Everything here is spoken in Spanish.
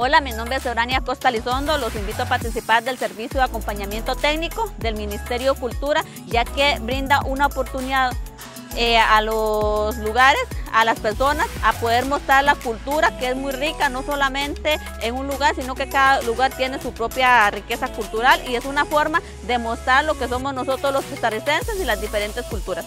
Hola, mi nombre es Orania Costa Lizondo. Los invito a participar del servicio de acompañamiento técnico del Ministerio de Cultura, ya que brinda una oportunidad eh, a los lugares, a las personas, a poder mostrar la cultura que es muy rica, no solamente en un lugar, sino que cada lugar tiene su propia riqueza cultural y es una forma de mostrar lo que somos nosotros los costarricenses y las diferentes culturas.